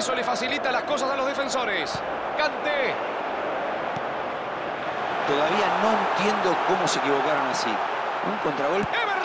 eso le facilita las cosas a los defensores. Cante. Todavía no entiendo cómo se equivocaron así. Un contragolpe. Ever